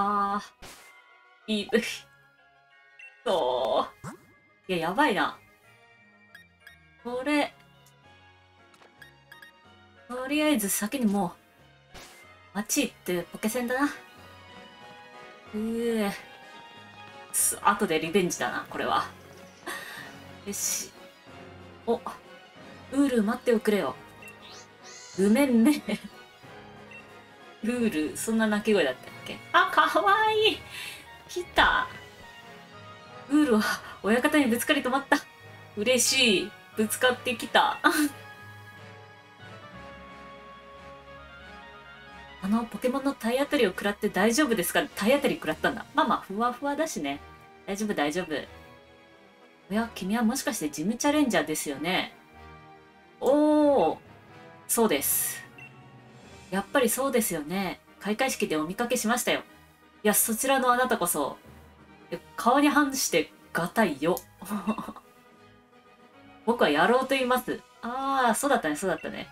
あー、いい、そう。いや、やばいな。これ、とりあえず先にもう、あっちってポケセンだな。うえ。す、後でリベンジだな、これは。よし。お、ウール待っておくれよ。ごめんね。ルール、そんな鳴き声だったっけあ、かわいい来たウールは親方にぶつかり止まった。嬉しい。ぶつかってきた。あの、ポケモンの体当たりを食らって大丈夫ですか？体当たり食らったんだ。まあまあ、ふわふわだしね。大丈夫、大丈夫。おや、君はもしかしてジムチャレンジャーですよね。おー、そうです。やっぱりそうですよね。開会式でお見かけしましたよ。いや、そちらのあなたこそ、顔に反してがたいよ。僕は野郎と言います。ああ、そうだったね、そうだったね。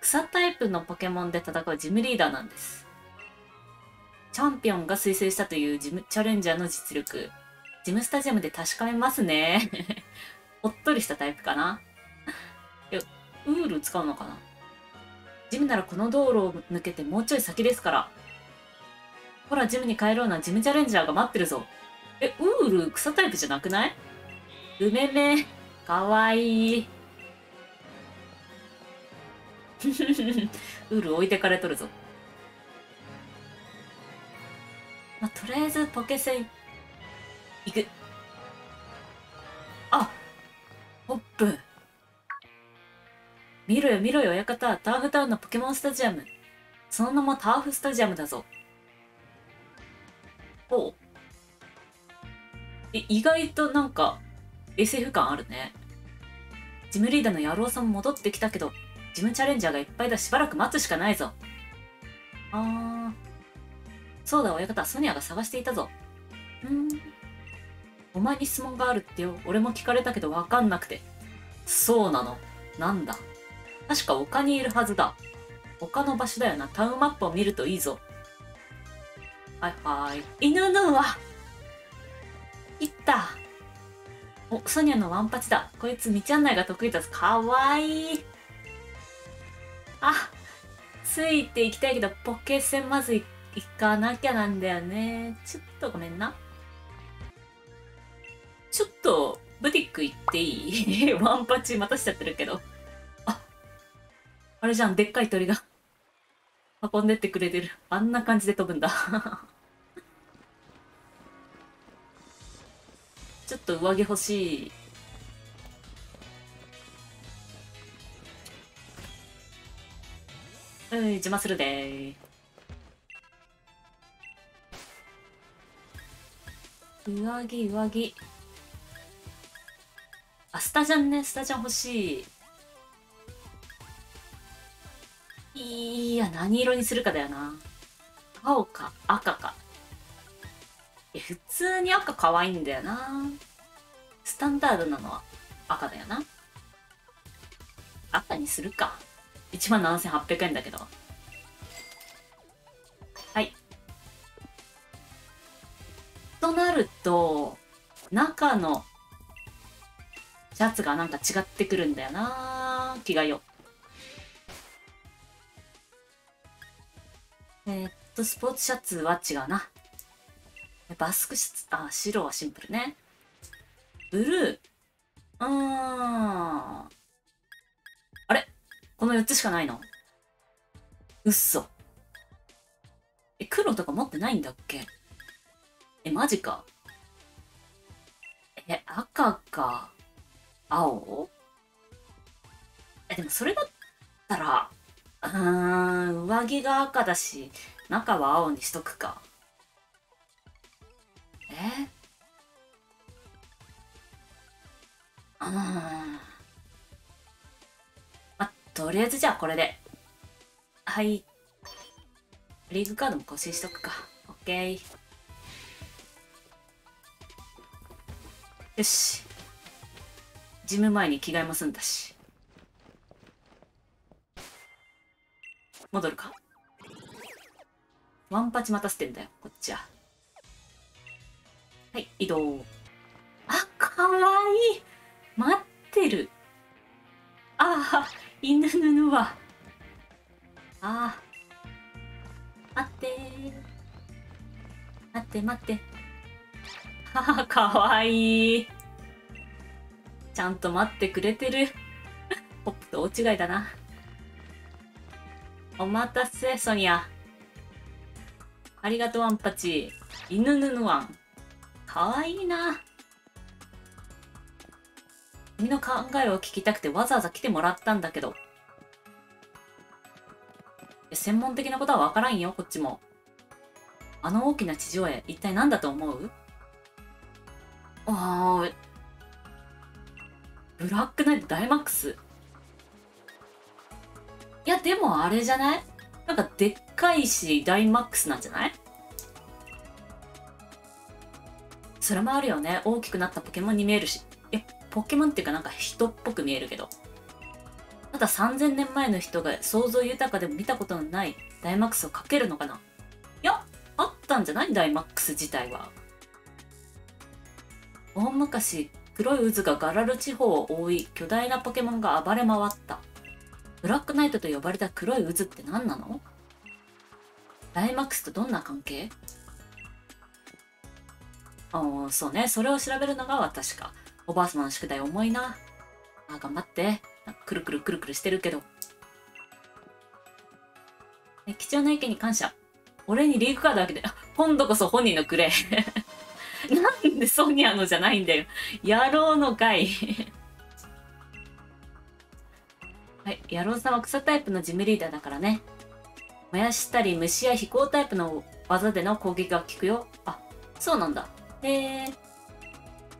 草タイプのポケモンで戦うジムリーダーなんです。チャンピオンが推薦したというジムチャレンジャーの実力。ジムスタジアムで確かめますね。おっとりしたタイプかな。いや、ウール使うのかなジムならこの道路を抜けてもうちょい先ですから。ほら、ジムに帰ろうな、ジムチャレンジャーが待ってるぞ。え、ウール草タイプじゃなくない？うめめ。かわいい。ウール置いてかれとるぞ。まあ、とりあえずポケセン、行く。あホップ。見ろよ見ろよ親方、ターフタウンのポケモンスタジアム。その名もターフスタジアムだぞ。ほう。え、意外となんか、SF 感あるね。ジムリーダーの野郎さんも戻ってきたけど、ジムチャレンジャーがいっぱいだしばらく待つしかないぞ。あー。そうだ、親方、ソニアが探していたぞ。うん。お前に質問があるってよ。俺も聞かれたけどわかんなくて。そうなの。なんだ？確か丘にいるはずだ。丘の場所だよな。タウンマップを見るといいぞ。はいはい。犬のはいったお、ソニアのワンパチだ。こいつ道案内が得意だぞ。かわいい。あ、ついていきたいけど、ポケセンまず行かなきゃなんだよね。ちょっとごめんな。ちょっと、ブティック行っていい？ワンパチ待たしちゃってるけど。あ、れじゃん、でっかい鳥が。運んでってくれてる。あんな感じで飛ぶんだ。ちょっと上着欲しい。うん、邪魔するで上着、上着。あ、スタジャンね、スタジャン欲しい。いや、何色にするかだよな。青か赤か。いや、普通に赤可愛いんだよな。スタンダードなのは赤だよな。赤にするか。17,800円だけど。はい。となると、中のシャツがなんか違ってくるんだよな気がよう。えー、っと、スポーツシャツは違うな。バスクシャツ、あ、白はシンプルね。ブルー。うーん。この4つしかないの？うっそ。え、黒とか持ってないんだっけ？え、マジか。え、赤か、青？え、でもそれだったら、うーん、上着が赤だし、中は青にしとくか。え？うーん。とりあえずじゃあこれで。はい。リーグカードも更新しとくか。オッケー。よし。ジム前に着替えも済んだし。戻るか？ワンパチ待たせてんだよ、こっちは。はい、移動。あ、かわいい。待ってる。ああ、犬ぬぬは。ああ。待って待って待って。はあ、かわいい。ちゃんと待ってくれてる。ポップと大違いだな。お待たせ、ソニア。ありがとう、ワンパチ。犬ぬぬワン。かわいいな。君の考えを聞きたくてわざわざ来てもらったんだけど。専門的なことはわからんよ、こっちも。あの大きな地上絵、一体何だと思う？あー、ブラックナイトダイマックス。いや、でもあれじゃない？なんかでっかいし、ダイマックスなんじゃない？それもあるよね。大きくなったポケモンに見えるし。え、ポケモンっていうかなんか人っぽく見えるけど。ただ3000年前の人が想像豊かでも見たことのないダイマックスをかけるのかな？いや、あったんじゃない？ダイマックス自体は。大昔、黒い渦がガラル地方を覆い、巨大なポケモンが暴れ回った。ブラックナイトと呼ばれた黒い渦って何なの？ダイマックスとどんな関係？ああ、そうね。それを調べるのが私か。おばあ様の宿題重いな。あ、頑張って。くるくるくるくるしてるけど。え貴重な意見に感謝。俺にリーグカードあげて、今度こそ本人のくれ。なんでソニアのじゃないんだよ。野郎のかい。はい、野郎さんは草タイプのジムリーダーだからね。燃やしたり虫や飛行タイプの技での攻撃が効くよ。あ、そうなんだ。へえ。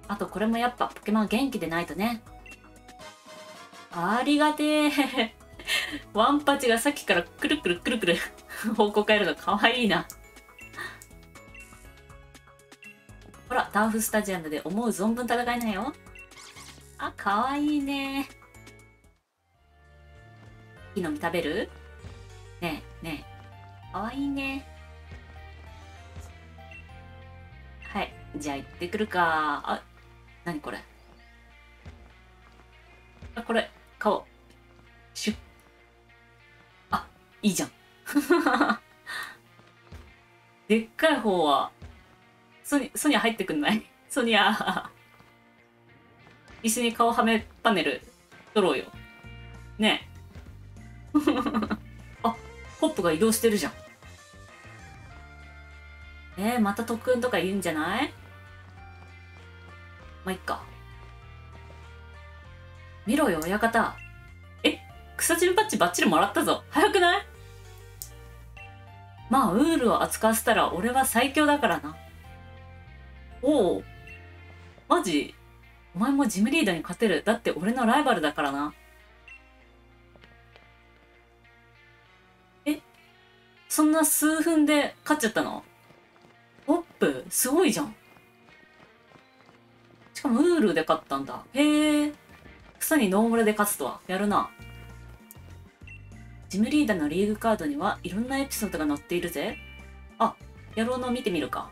あとこれもやっぱポケモン元気でないとね。ありがてえ。ワンパチがさっきからくるくるくるくる 方向変えるのかわいいな。ほら、ターフスタジアムで思う存分戦いなよ。あ、かわいいね。の実食べる？ねえ、ねえ。かわいいね。はい。じゃあ行ってくるか。あ、なにこれ？あ、これ、顔。シュッ。あ、いいじゃん。でっかい方は、ソニ、ソニア入ってくんない？ソニア。一緒に顔はめパネル取ろうよ。ねえ。あ、ホップが移動してるじゃん。えー、また特訓とか言うんじゃない？まあ、いっか。見ろよ、親方。え、草汁パッチバッチリもらったぞ。早くない？まあ、ウールを扱わせたら俺は最強だからな。おお。マジ？お前もジムリーダーに勝てる。だって俺のライバルだからな。そんな数分で勝っちゃったの？ホップすごいじゃん。しかもウールで勝ったんだ。へえ。草にノーモレで勝つとは。やるな。ジムリーダーのリーグカードにはいろんなエピソードが載っているぜ。あ、野郎の見てみるか。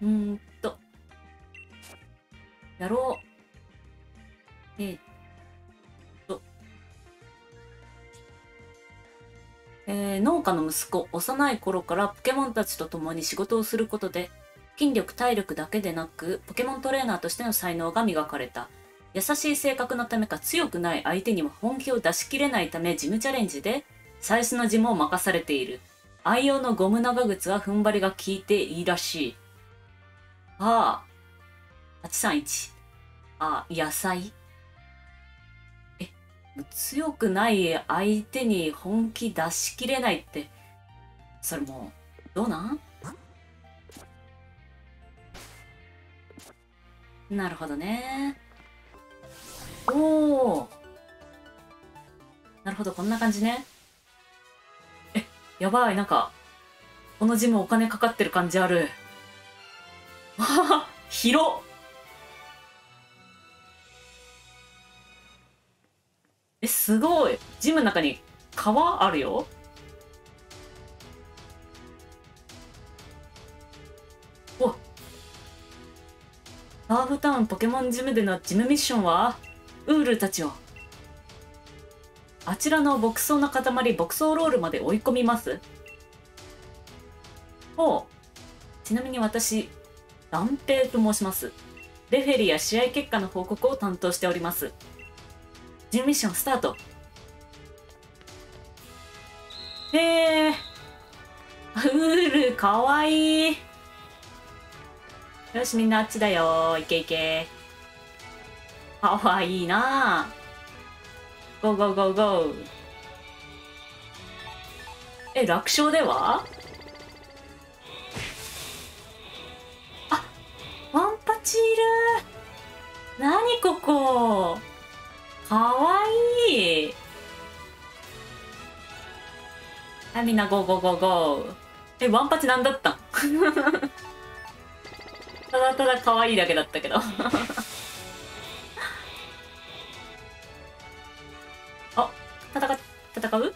うーんと。やろう。えー、っえー、農家の息子、幼い頃からポケモンたちと共に仕事をすることで、筋力、体力だけでなく、ポケモントレーナーとしての才能が磨かれた。優しい性格のためか強くない相手には本気を出し切れないためジムチャレンジで最初のジムを任されている。愛用のゴム長靴は踏ん張りが効いていいらしい。ああ。831。ああ、野菜、強くない相手に本気出し切れないって、それも、どうなん？なるほどね。おおなるほど、こんな感じね。え、やばい、なんか、このジムお金かかってる感じある。わあ、広っすごい。ジムの中に川あるよ。おハーフタウンポケモンジムでのジムミッションは？ウールたちを。あちらの牧草の塊牧草ロールまで追い込みます。ほうちなみに私ダンペイと申します。レフェリーや試合結果の報告を担当しております。ジムミッションスタート。へえウールかわいい。よしみんなあっちだよ。いけいけかわいいな。ゴーゴーゴーゴー。え楽勝では？あワンパチいる。何ここ？かわいい。はいみんなゴーゴーゴーゴーえワンパチなんだった？ん ただただ可愛いだけだったけど。あ戦戦う？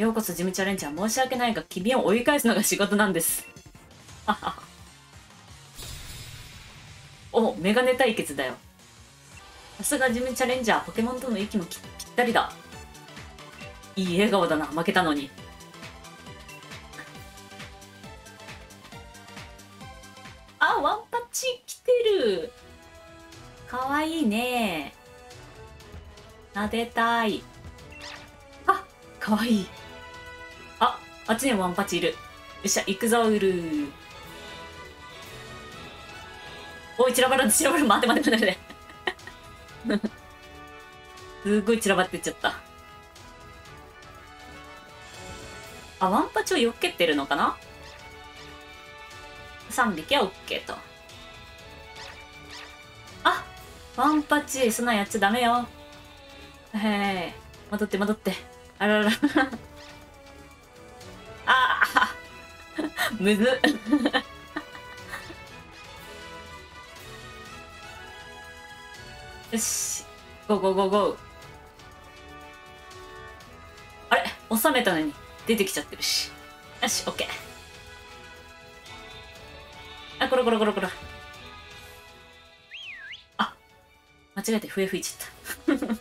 ようこそジムチャレンジャー申し訳ないが君を追い返すのが仕事なんです。おメガネ対決だよ。さすがジムチャレンジャーポケモンとの息もぴったりだ。いい笑顔だな負けたのに。あワンパッチ来てる。かわいいね。撫でたい。あかわいい。ああっちにもワンパチいる。よっしゃ行くぞウルおい散らばる散らばる待て待て待て待て。すごい散らばってっちゃった。あワンパチをよけてるのかな？3匹は OK と。あワンパチそんなんやっちゃダメよ。へえ戻って戻って。あららら。ああ むずよし。ゴーゴーゴーゴー。収めたのに出てきちゃってるし。よしオッケーあこらこらこらこらあ間違えて笛吹いちゃった。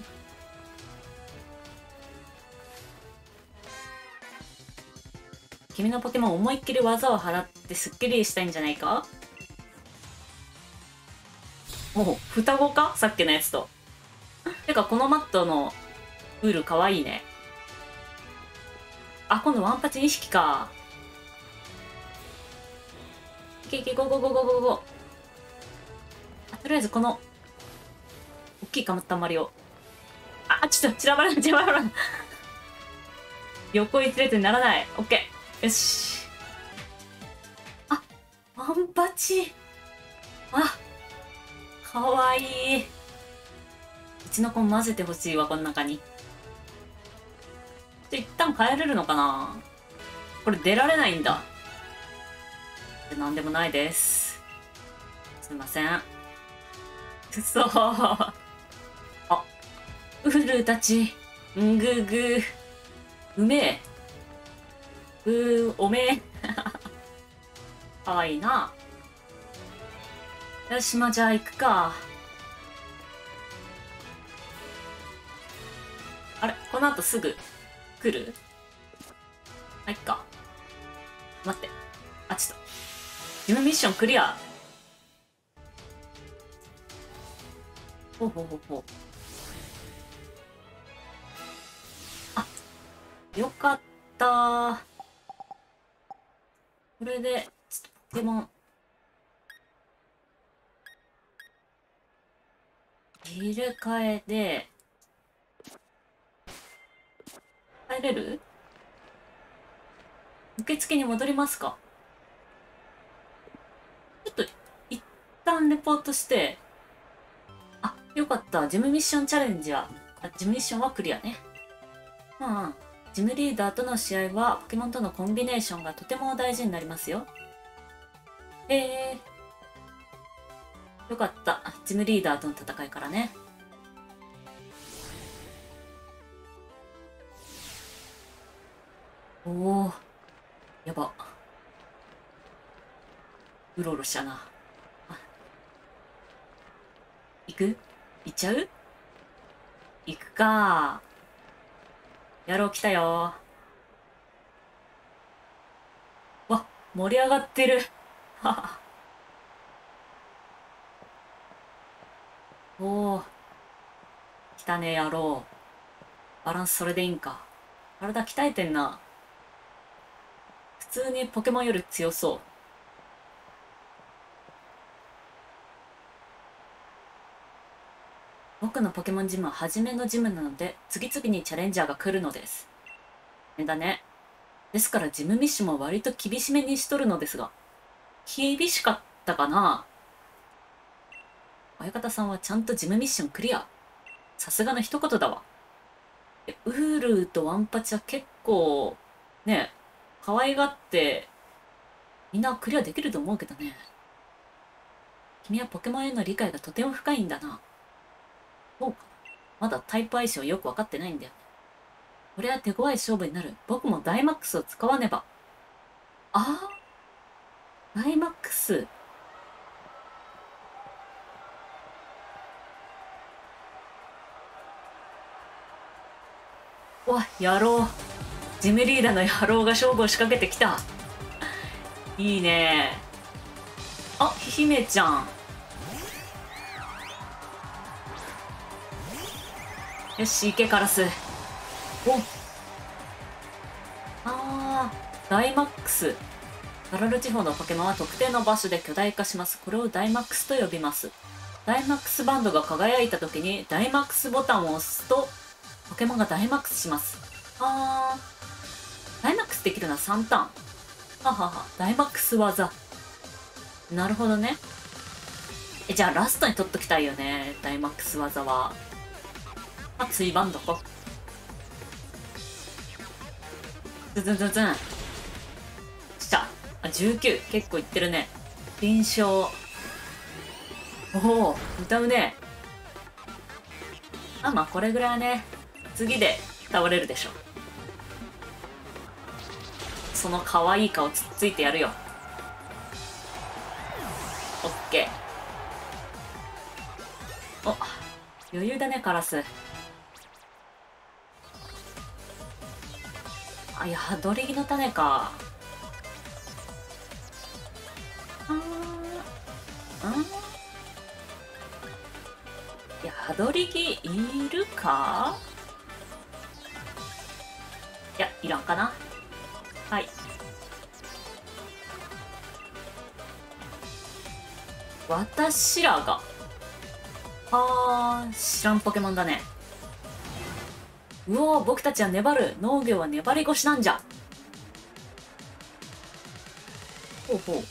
君のポケモン思いっきり技を払ってすっきりしたいんじゃないか？お双子か？さっきのやつと。てかこのマットのウールかわいいね。あ今度ワンパチ2匹か。いけいけゴーゴーゴーゴーゴーゴー。とりあえずこの大きいかまったまりを。あちょっと散らばらない散らばらない横一列にならない。オッケー。よし。あワンパチ。あかわいい。うちの子混ぜてほしいわこの中に。一旦帰れるのかな？これ出られないんだ。なんでもないです。すいません。くそあウルたち。んぐぐうめえ。うーおめえ。かわいいな。よしまじゃあ行くか。あれこの後すぐ。来る？あいっか。待って。あちょっと。ジムミッションクリア。ほうほうほうほう。あよかった。これでちょっとポケモン。入れ替えで入れる？受付に戻りますか？ちょっと一旦レポートして。あよかった。ジムミッションチャレンジはあジムミッションはクリアね。まあジムリーダーとの試合はポケモンとのコンビネーションがとても大事になりますよ。へえよかった。ジムリーダーとの戦いからね。おおやば。うろうろしたな。行く？行っちゃう？行くか。やろう来たよ。わ盛り上がってる。はは。おお来たね野郎バランスそれでいいんか。体鍛えてんな。通にポケモンより強そう。僕のポケモンジムは初めのジムなので次々にチャレンジャーが来るのです。だね。ですからジムミッションも割と厳しめにしとるのですが厳しかったかな。親方さんはちゃんとジムミッションクリア。さすがの一言だわ。ウールとワンパチは結構ね可愛がってみんなクリアできると思うけどね。君はポケモンへの理解がとても深いんだな。そうか。まだタイプ相性よく分かってないんだよこれは手強い勝負になる。僕もダイマックスを使わねば。ああダイマックス？わ野郎ジムリーダーの野郎が勝負を仕掛けてきた。いいね。あ姫ちゃん。よし行けカラスお。あーダイマックス。ガラル地方のポケモンは特定の場所で巨大化します。これをダイマックスと呼びます。ダイマックスバンドが輝いた時にダイマックスボタンを押すとポケモンがダイマックスします。あー。ダイマックスできるのは3ターン。ははは。ダイマックス技。なるほどね。えじゃあラストに取っときたいよね。ダイマックス技は。あついバンドこ？ズズンズンズン。しゃあ19結構いってるね。臨床おお歌うね。あまあこれぐらいはね次で倒れるでしょ。その可愛い顔つっついてやるよ。オッケー。お余裕だねカラス。あやどりぎの種か。あーん宿り木いるか？いやいらんかな。私らが。あー知らんポケモンだね。うおー僕たちは粘る。農業は粘り腰なんじゃ。ほうほう。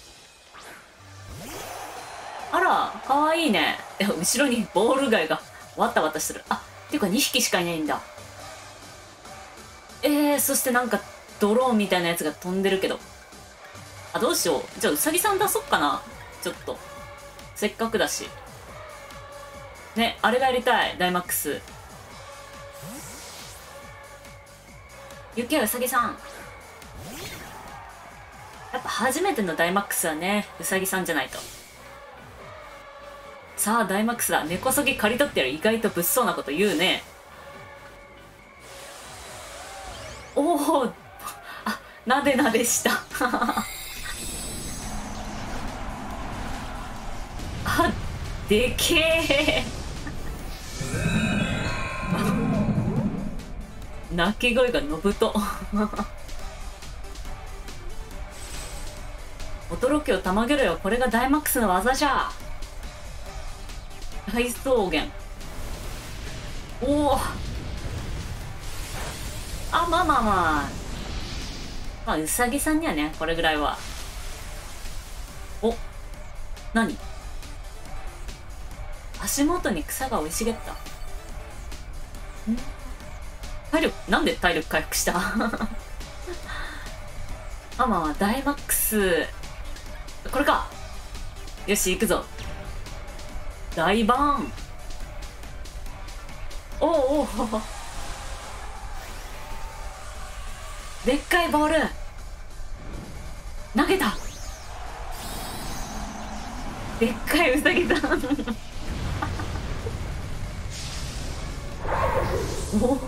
あらかわいいね。え後ろにボール貝がわたわたしてる。あっていうか2匹しかいないんだ。えー、そしてなんかドローンみたいなやつが飛んでるけど。あどうしよう。じゃあウサギさん出そっかな。ちょっと。せっかくだし。ねあれがやりたい。ダイマックス。ゆきはうさぎさん。やっぱ初めてのダイマックスはねうさぎさんじゃないと。さあダイマックスだ。根こそぎ刈り取ってる。意外と物騒なこと言うね。おおあなでなでした。でけえ。鳴き声がのぶと。驚きをたまげろよ。これがダイマックスの技じゃ。大草原。おお。あまあまあまあ。まあうさぎさんにはねこれぐらいは。お何？足元に草が生い茂った。ん？体力なんで体力回復した？あまあダイマックス。これか。よし行くぞ。大バーン。おおおでっかいボール。投げた。でっかいうさぎさんお お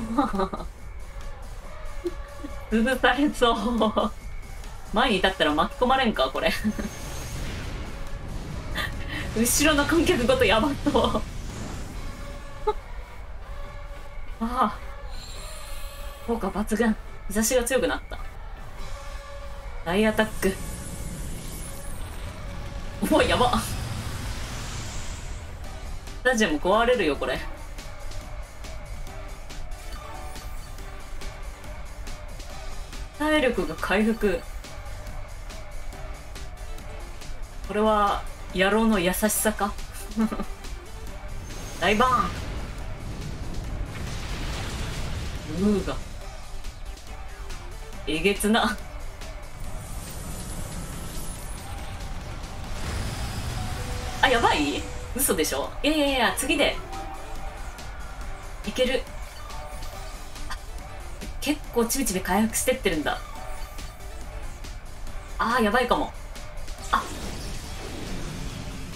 潰されそう。前に立ったら巻き込まれんかこれ。後ろの観客ごとやばそう。ああ。効果抜群。日差しが強くなった。大アタック。うわやば。スタジアム壊れるよこれ。体力が回復。これは野郎の優しさか？大バーン。うーが。えげつな。あやばい？嘘でしょ？いやいやいや次で。いける。結構ちびちび回復してってるんだ。あーやばいかも。あ。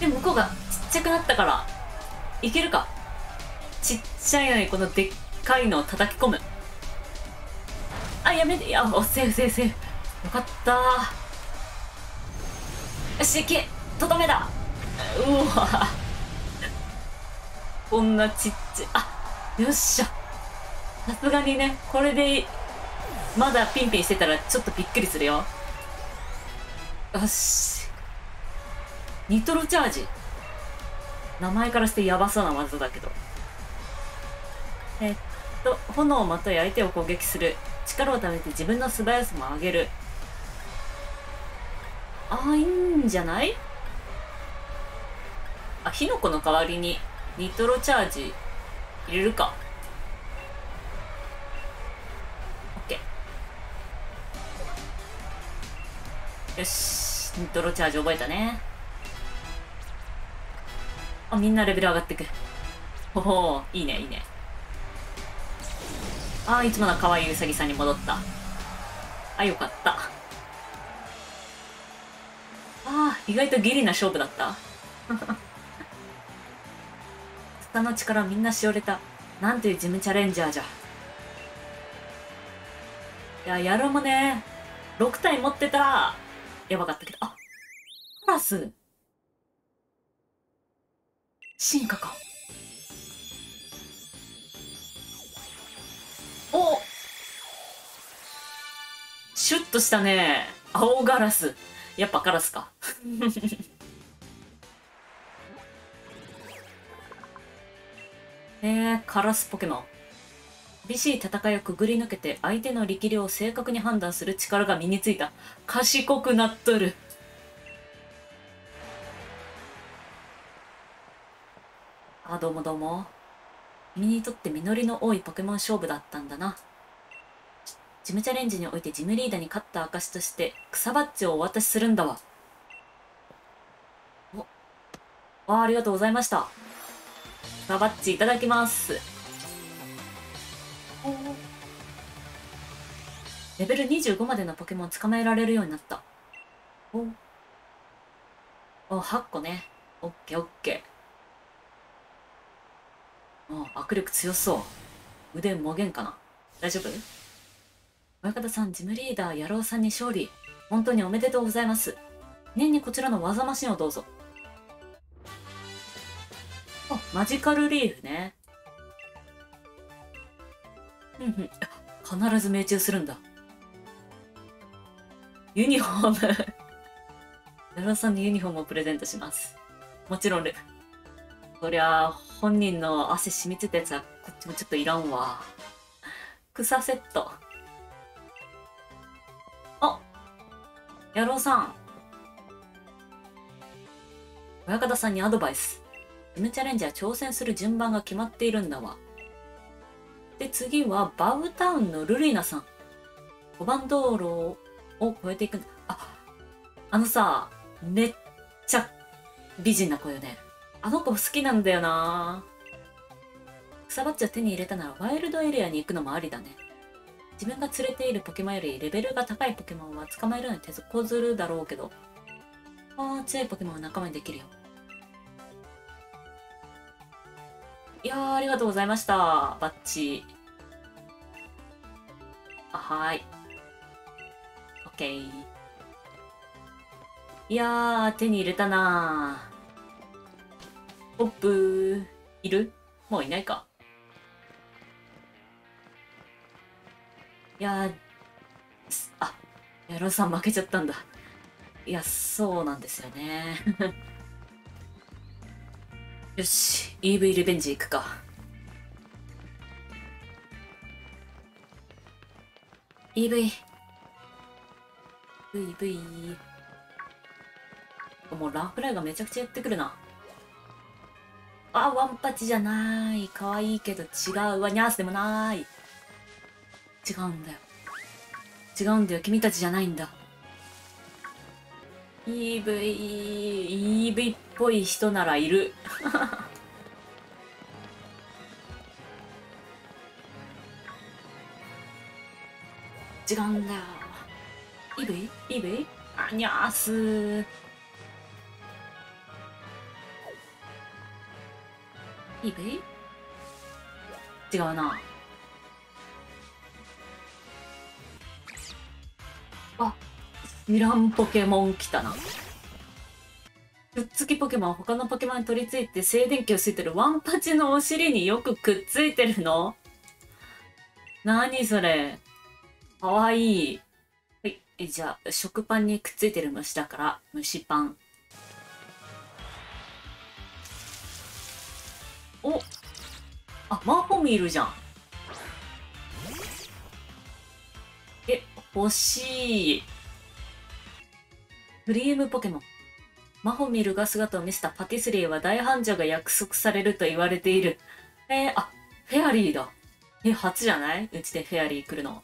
でも向こうがちっちゃくなったからいけるか。ちっちゃいのにこのでっかいのを叩き込む。あやめて。いやおセーフセーフセーフ。よかったよしいけ。とどめだ。うわこんなちっちゃあよっしゃ。さすがにねこれでまだピンピンしてたらちょっとびっくりするよ。よし。ニトロチャージ。名前からしてヤバそうな技だけど。えっと炎をまとい相手を攻撃する。力を貯めて自分の素早さも上げる。ああいいんじゃない？あ火の粉の代わりにニトロチャージ入れるか。よし。ニトロチャージ覚えたね。あみんなレベル上がってく。ほほいいねいいね。あいつもの可愛いうさぎさんに戻った。あよかった。あ意外とギリな勝負だった。下の力みんなしおれた。なんていうジムチャレンジャーじゃ。いややるもね。6体持ってた。らやばかったけど。あカラス。進化か。お。シュッとしたね。青ガラス。やっぱカラスか。えー、カラスポケモン厳しい戦いをくぐり抜けて相手の力量を正確に判断する力が身についた。賢くなっとる。あどうもどうも。君にとって実りの多いポケモン勝負だったんだな。ジムチャレンジにおいてジムリーダーに勝った証として草バッジをお渡しするんだわ。おあありがとうございました。草バッジいただきます。レベル25までのポケモン捕まえられるようになった。お。お8個ね。オッケーオッケー。お握力強そう。腕もげんかな。大丈夫？親方さんジムリーダー野郎さんに勝利。本当におめでとうございます。年にこちらの技マシンをどうぞ。あマジカルリーフね。うんうん。必ず命中するんだ。ユニフォーム。奈良さんにユニフォームをプレゼントします。もちろんそりゃ本人の汗染みついたやつはこっちもちょっといらんわ。草セット。あ野郎さん。親方さんにアドバイス。ジムチャレンジャー挑戦する順番が決まっているんだわ。で次はバウタウンのルリーナさん。5番道路を越えていくんだ。ああのさめっちゃ美人な子よね。あの子好きなんだよな。草バッチを手に入れたならワイルドエリアに行くのもありだね。自分が連れているポケモンよりレベルが高いポケモンは捕まえるのに手こずるだろうけど。ああ強いポケモンは仲間にできるよ。いやーありがとうございましたバッチ。あはい。オッケー。いやー、手に入れたなー。ホップー。いる？もういないか。いやー、あ、ヤロウさん負けちゃったんだ。いや、そうなんですよね。よし、EV リベンジ行くか。EV。VV。もうラフライがめちゃくちゃやってくるな。あ、ワンパチじゃない。可愛いけど違う。わ、ニャースでもない。違うんだよ。違うんだよ。君たちじゃないんだ。EV、EV っぽい人ならいる。違うんだよ。にゃーすー。EV? 違うな。あ、ミランポケモン来たな。くっつきポケモン他のポケモンに取り付いて静電気を吸いてるワンパチのお尻によくくっついてるの？何それ？かわいい。えじゃあ、食パンにくっついてる虫だから、虫パン。おあ、マホミいるじゃん。え、欲しい。クリームポケモン。マホミルが姿を見せたパティスリーは大繁盛が約束されると言われている。えー、あ、フェアリーだ。え、初じゃない？うちでフェアリー来るの。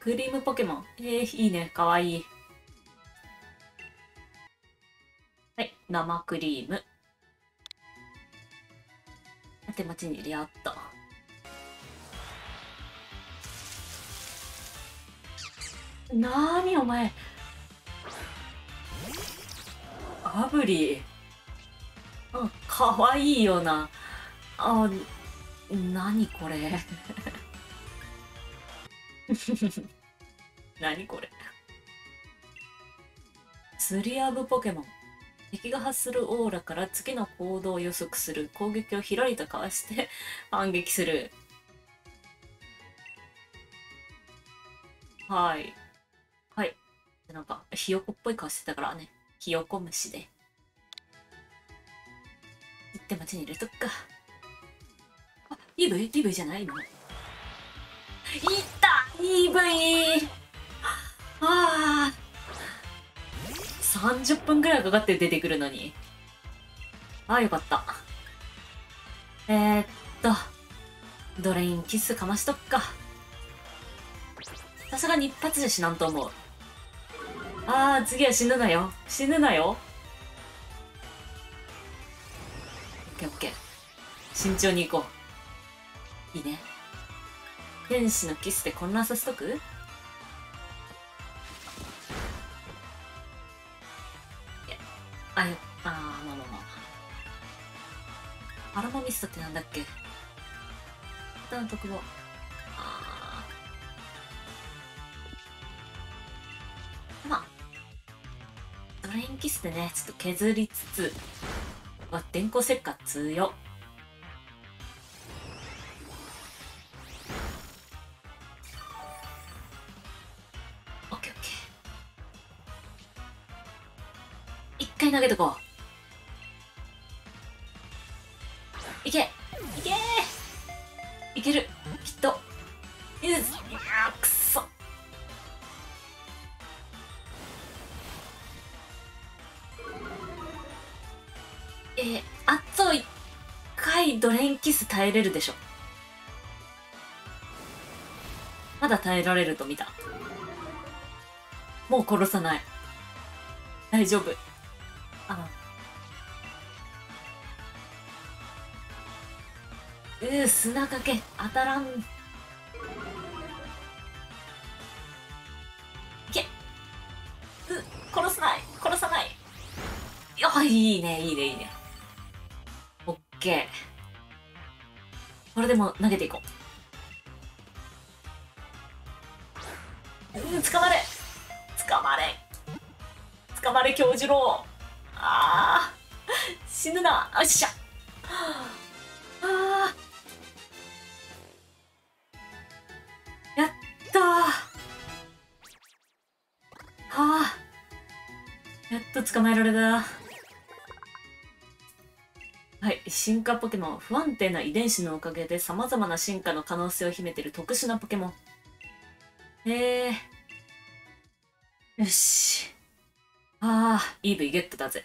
クリームポケモン。えー、いいね。かわいい。はい、生クリーム。手持ちに入れあった。なーにお前。アブリ。うん、かわいいよな。あ、なにこれ。何これ。スリアブポケモン。敵が発するオーラから次の行動を予測する。攻撃をひらりとかわして反撃する。はい。はい。なんか、ひよこっぽい顔してたからね。ひよこ虫で。行って街に入れとくか。あ、EV?EV EV じゃない？のいった !EV! ああ30分くらいかかって出てくるのに。ああ、よかった。えー、っと、ドレインキスかましとくか。さすがに一発じゃ死なんと思う。ああ、次は死ぬなよ。死ぬなよ。オッケーオッケー。慎重に行こう。いいね。天使のキスで混乱させとく？あ、よ、あー、まあまあまあ。アロマミストってなんだっけ？歌の特語。あ。まあ。ドレインキスでね、ちょっと削りつつ、わ、電光石火強回耐えれるでしょ。まだ耐えられると見た。もう殺さない。大丈夫。あうー砂かけ当たらんいけう殺さない殺さないよいいねいいねいいねこれでも投げていこう。うん捕まれ。捕まれ。捕まれ京次郎。ああ死ぬな。よっしゃ。あー。やったー。はあやっと捕まえられた。進化ポケモン不安定な遺伝子のおかげで様々な進化の可能性を秘めている特殊なポケモン。へえよし。ああ、イーブイゲットだぜ。